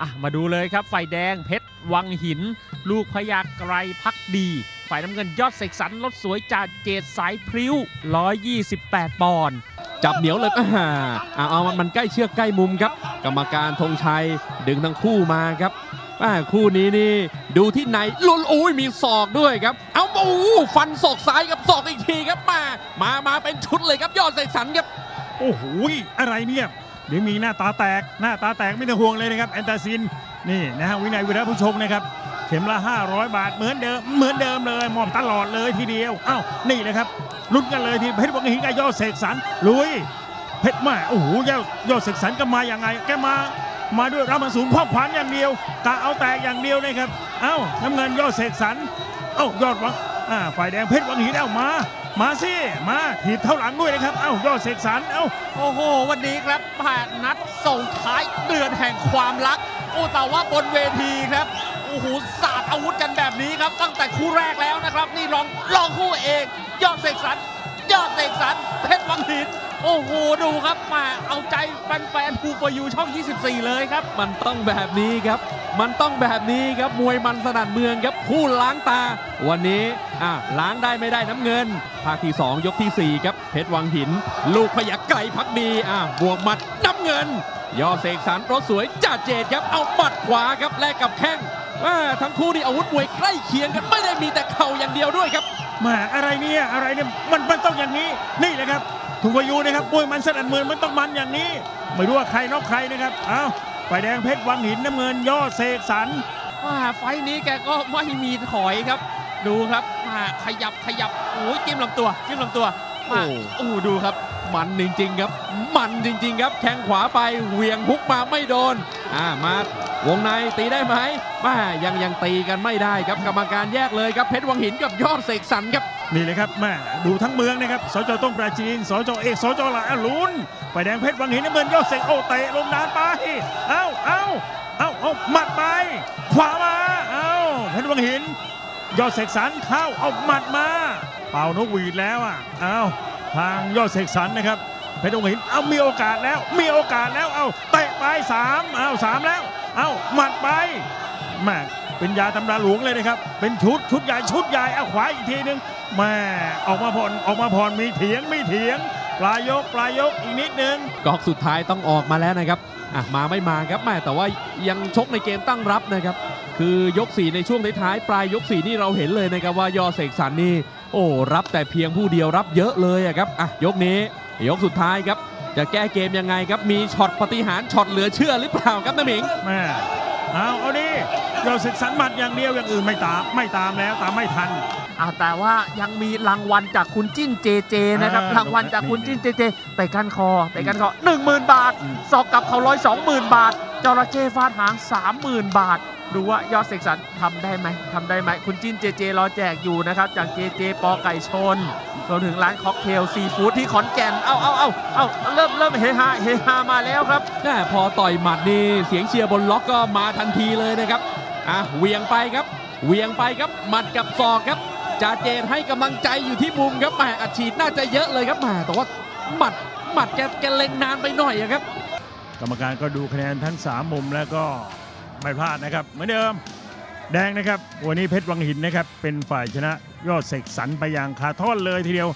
อะมาดูเลยครับฝ่ายแดงเพชรวังหิน ลูกพญาไกรพักดี ฝ่ายน้ำเงินยอดเสกสรรรถสวยจ่าเจดสายพริ้ว 128 ปอนด์จับเหนียวเลยอ่าเอาเอามันมันใกล้เชือกใกล้มุมครับ กรรมการธงชัยดึงทั้งคู่มาครับอ่าคู่นี้นี่ดูที่ไหนลุนอุ้ยมีศอกด้วยครับ เอาโอ้โหฟันศอกซ้ายกับศอกอีกทีครับมา มามาเป็นชุดเลยครับยอดเสกสรรครับโอ้โหอะไรเนี่ย เดี๋ยวมีหน้าตาแตกหน้าตาแตกไม่ต้องห่วงเลยนะครับแอนตาซินนี่นะฮะวินัยวิระผู้ชมนะครับเข็มละ 500 บาทเหมือนเดิมเหมือนเดิมเลยมอบตลอดเลยทีเดียวอ้าวนี่เลยครับลุ้นกันเลยทีเพชรวังหินกับยอดเสกสรรลุยเพชรมาโอ้โหยอดยอดเสกสรรก็มาอย่างไง แกมามาด้วยรามาสูงพ่อขวานอย่างเดียวกะเอาแตกอย่างเดียวนะครับเอ้าน้ำเงินยอดเสกสรรเอ้ายอดวังอ่าฝ่ายแดงเพชรวังหินเอ้ามา มาสิ มาถีบเท่าหลังด้วยนะครับ เอ้ายอดเสกสรร เอ้า โอ้โห วันนี้ครับผ่านนัดส่งท้ายเดือนแห่งความรัก โอ้แต่ว่าบนเวทีครับ โอ้โห สาดอาวุธกันแบบนี้ครับ ตั้งแต่คู่แรกแล้วนะครับ นี่ลองลองคู่เอง ยอดเสกสรร สกสรรเพชรวังหิน โอ้โห ดูครับมาเอาใจแฟนๆภูฟยูช่อง 24 เลยครับ มันต้องแบบนี้ครับ มันต้องแบบนี้ครับ มวยมันสนั่นเมืองครับคู่ล้างตา วันนี้อะล้างได้ไม่ได้น้ำเงิน ภาคที่ 2 ยกทีสี่4 ครับ เพชรวังหิน ลูกพยักไก่พักดีอะบวกมัดน้ำเงิน ยอดเสกสรรรถสวยจ่าเจดครับเอาหมัดขวาครับแลกกับแข้งอ่าทั้งคู่นี่อาวุธมวยใกล้เคียงกันไม่ได้มีแต่เข่าอย่างเดียวด้วยครับ มาอะไรเนี่ยอะไรเนี่ยมันมันต้องอย่างนี้นี่แหละครับถุงพายุนะครับมวยมันสนั่นเมืองมันต้องมันอย่างนี้ ไม่รู้ว่าใครนอกใครนะครับเอ้าฝ่ายแดงเพชรวังหินน้ำเงินย่อเสกสรรว่าไฟนี้แกก็ไม่มีถอยครับ ดูครับมาขยับขยับโอ้ยจิ้มลำตัวจิ้มลำตัว มาโอ้โอ้ดูครับ มันจริงๆครับ มันจริง ๆ ครับแข้งขวาไปเหวียงฮุกมาไม่โดนอ่ามาวงในตีได้ไหมมายังยังตีกันไม่ได้ครับกรรมการแยกเลยครับเพชรวังหินกับยอดเสกสรรครับนี่เลยครับแม่ดูทั้งเมืองนะครับสจต้งปราจีนสจเอกสจหลาลุ้นฝ่ายแดงเพชรวังหินน้ำเงินยอดเสกโอเตะลงดานไปเอ้าเอ้าเอ้าเอาหมัดไป ขวามาเอ้าเพชรวังหิน ยอดเสกสรรเข้าเอาหมัดมา เป่านกหวีดแล้วอะเอาทางยอดเสกสรรนะครับเพชรวังหินเอามีโอกาสแล้ว มีโอกาสแล้วเอาเตะไปสามเอาสามแล้ว เอาหมัดไปแม่เป็นยาตำราหลวงเลยนะครับ เป็นชุดชุดใหญ่ชุดใหญ่เอาขวาอีกทีหนึงแม่ออกมาผ่อนออกมาผ่อนมีเถียงมีเถียงปลายยกปลายยกอีกนิดนึงกอกสุดท้ายต้องออกมาแล้วนะครับอะมาไม่มาครับแม่แต่ว่ายังชกในเกมตั้งรับนะครับ คือยก 4 ในช่วงท้ายๆปลายยก 4 นี่เราเห็นเลยนะครับว่ายอดเสกสรรนี่โอ้รับแต่เพียงผู้เดียวรับเยอะเลยอะครับอะยกนี้ยกสุดท้ายครับ จะแก้เกมยังไงครับมีช็อตปฏิหารย์ช็อตเหลือเชื่อหรือเปล่าครับน้าหมิงแม่เอาเอาดิยอดเสกสรรหมัดอย่างเดียวอย่างอื่นไม่ตามไม่ตามแล้วตามไม่ทันอ่าแต่ว่ายังมีรางวัลจากคุณจิ้นเจเจนะครับอ่ารางวัลจากคุณจิ้นเจเจแต่กันคอแต่กันคอ10,000บาทอืมสอกกับเขาร้อยสองหมื่นบาทจระเข้ฟาดหาง30,000บาท ดูว่ายอดเสกสรรทำได้ไหมทำได้ไหมคุณจิ้นเจเจรอแจกอยู่นะครับจากเจเจปอไก่ชนรวมถึงร้านค็อกเทลซีฟู้ดที่ขอนแก่นเอ้าเอ้าเอ้าเอ้าเริ่มเริ่มเฮฮาเฮฮามาแล้วครับแม่พอต่อยหมัดนี่เสียงเชียร์บนล็อกก็มาทันทีเลยนะครับอะเหวียงไปครับเหวียงไปครับหมัดกับศอกครับจ่าเจนให้กำลังใจอยู่ที่มุมครับแหมอัดฉีดน่าจะเยอะเลยครับแหมแต่ว่าหมัดหมัดแกแกเล็งนานไปหน่อยอะครับ กรรมการก็ดูคะแนนทั้ง 3 มุมแล้วก็ ไม่พลาดนะครับ เหมือนเดิม แดงนะครับ วันนี้เพชรวังหินนะครับ เป็นฝ่ายชนะยอดเสกสรรไปอย่างคาท่อนเลยทีเดียว